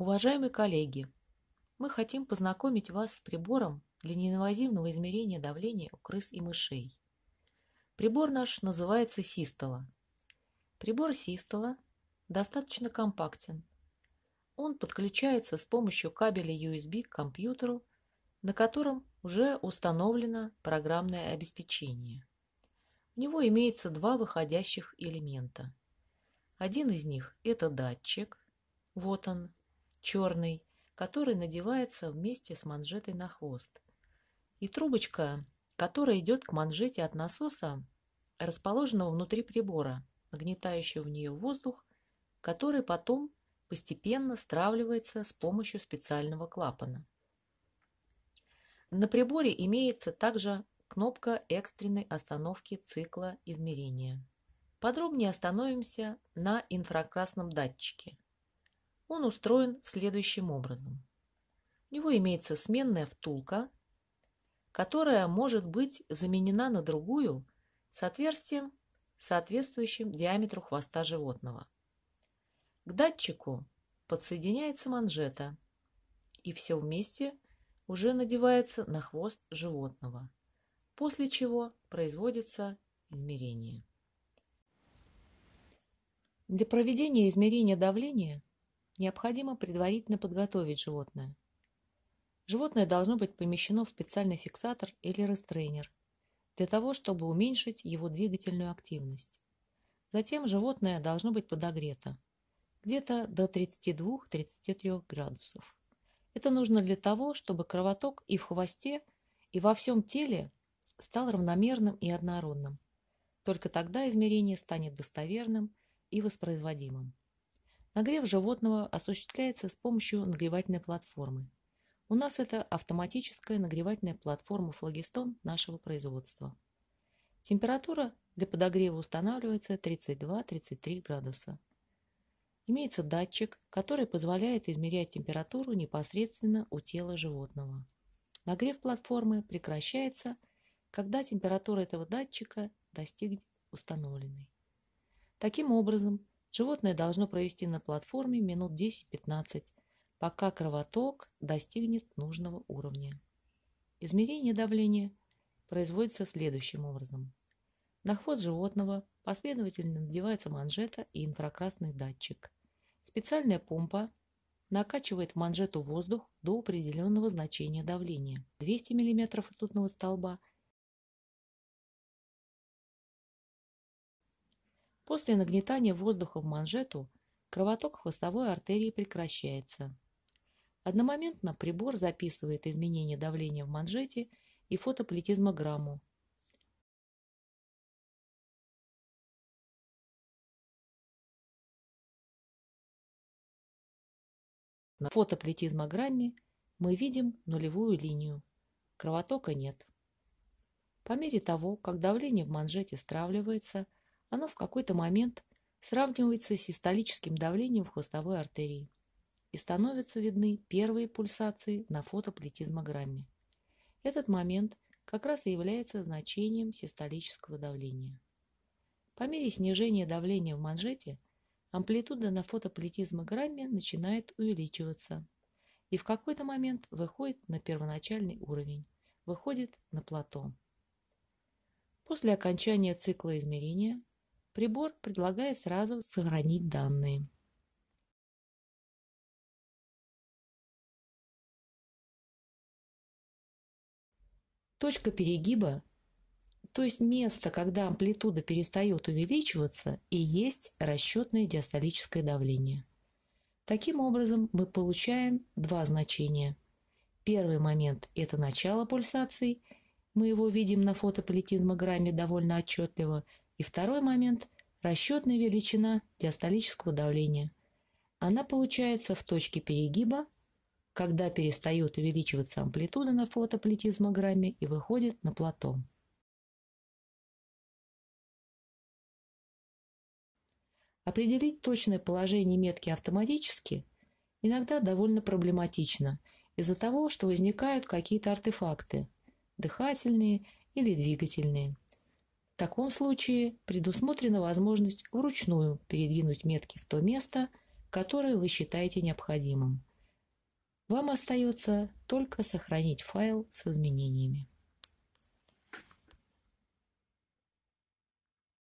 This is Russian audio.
Уважаемые коллеги, мы хотим познакомить вас с прибором для неинвазивного измерения давления у крыс и мышей. Прибор наш называется Систола. Прибор Систола достаточно компактен. Он подключается с помощью кабеля USB к компьютеру, на котором уже установлено программное обеспечение. У него имеется два выходящих элемента. Один из них – это датчик, вот он, черный, который надевается вместе с манжетой на хвост. И трубочка, которая идет к манжете от насоса, расположенного внутри прибора, нагнетающего в нее воздух, который потом постепенно стравливается с помощью специального клапана. На приборе имеется также кнопка экстренной остановки цикла измерения. Подробнее остановимся на инфракрасном датчике. Он устроен следующим образом. У него имеется сменная втулка, которая может быть заменена на другую с отверстием, соответствующим диаметру хвоста животного. К датчику подсоединяется манжета, и все вместе уже надевается на хвост животного, после чего производится измерение. Для проведения измерения давления необходимо предварительно подготовить животное. Животное должно быть помещено в специальный фиксатор или рестрейнер для того, чтобы уменьшить его двигательную активность. Затем животное должно быть подогрето где-то до 32-33 градусов. Это нужно для того, чтобы кровоток и в хвосте, и во всем теле стал равномерным и однородным. Только тогда измерение станет достоверным и воспроизводимым. Нагрев животного осуществляется с помощью нагревательной платформы. У нас это автоматическая нагревательная платформа «Флагистон» нашего производства. Температура для подогрева устанавливается 32-33 градуса. Имеется датчик, который позволяет измерять температуру непосредственно у тела животного. Нагрев платформы прекращается, когда температура этого датчика достигнет установленной. Таким образом, Животное должно провести на платформе минут 10-15, пока кровоток достигнет нужного уровня. Измерение давления производится следующим образом. На хвост животного последовательно надевается манжета и инфракрасный датчик. Специальная помпа накачивает в манжету воздух до определенного значения давления. 200 мм ртутного столба После нагнетания воздуха в манжету кровоток хвостовой артерии прекращается. Одномоментно прибор записывает изменение давления в манжете и фотоплетизмограмму. На фотоплетизмограмме мы видим нулевую линию. Кровотока нет. По мере того, как давление в манжете стравливается – оно в какой-то момент сравнивается с систолическим давлением в хвостовой артерии и становятся видны первые пульсации на фотоплетизмограмме. Этот момент как раз и является значением систолического давления. По мере снижения давления в манжете амплитуда на фотоплетизмограмме начинает увеличиваться и в какой-то момент выходит на первоначальный уровень, выходит на плато. После окончания цикла измерения Прибор предлагает сразу сохранить данные. Точка перегиба, то есть место, когда амплитуда перестает увеличиваться, и есть расчетное диастолическое давление. Таким образом, мы получаем два значения. Первый момент – это начало пульсаций, мы его видим на фотополитизмограмме довольно отчетливо – и второй момент – расчетная величина диастолического давления. Она получается в точке перегиба, когда перестает увеличиваться амплитуда на фотоплетизмограмме и выходит на плато. Определить точное положение метки автоматически иногда довольно проблематично из-за того, что возникают какие-то артефакты – дыхательные или двигательные – в таком случае предусмотрена возможность вручную передвинуть метки в то место, которое вы считаете необходимым. Вам остается только сохранить файл с изменениями.